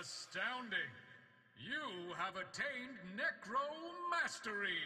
Astounding! You have attained necromastery.